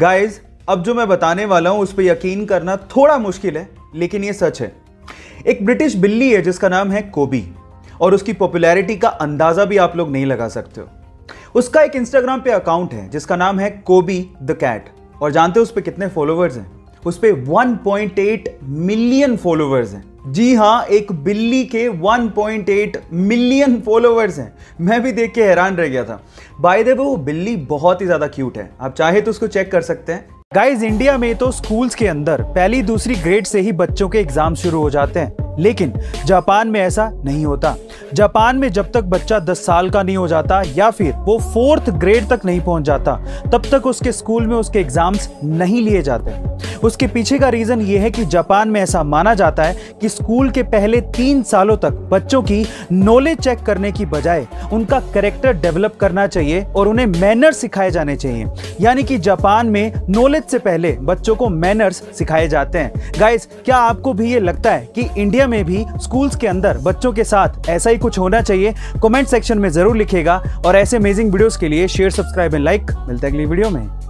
Guys अब जो मैं बताने वाला हूँ, उस पर यकीन करना थोड़ा मुश्किल है, लेकिन ये सच है। एक ब्रिटिश बिल्ली है, जिसका नाम है कोबी, और उसकी पॉपुलैरिटी का अंदाज़ा भी आप लोग नहीं लगा सकते हो। उसका एक इंस्टाग्राम पे अकाउंट है, जिसका नाम है कोबी द कैट, और जानते हो उस पर कितने फॉलोवर्स हैं? उस पर 1.8 मिलियन फॉलोवर्स हैं। जी हाँ एक बिल्ली के 1.8 मिलियन फॉलोवर्स हैं। मैं भी देख के हैरान रह गया था। बाय द वे वो बिल्ली बहुत ही ज़्यादा क्यूट है। आप चाहे तो उसको चेक कर सकते हैं। गाइज़ इंडिया में तो स्कूल्स के अंदर पहली दूसरी ग्रेड से ही बच्चों के एग्ज़ाम शुरू हो जाते हैं। लेकिन जापान में ऐसा नहीं होता। जापान में जब तक बच्चा 10 साल का नहीं हो जाता या फिर वो फोर्थ ग्रेड तक नहीं पहुँच जाता, तब तक उसके स्कूल में उसके एग्ज़ाम्स नहीं लिए जाते। उसके पीछे का रीजन ये है कि जापान में ऐसा माना जाता है कि स्कूल के पहले तीन सालों तक बच्चों की नॉलेज चेक करने की बजाय उनका करेक्टर डेवलप करना चाहिए और उन्हें मैनर्स सिखाए जाने चाहिए। यानी कि जापान में नॉलेज से पहले बच्चों को मैनर्स सिखाए जाते हैं। गाइस क्या आपको भी ये लगता है कि इंडिया में भी स्कूल्स के अंदर बच्चों के साथ ऐसा ही कुछ होना चाहिए? कमेंट सेक्शन में ज़रूर लिखेगा और ऐसे अमेजिंग वीडियोस के लिए शेयर सब्सक्राइब एंड लाइक मिलते हैं अगली वीडियो में।